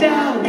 down.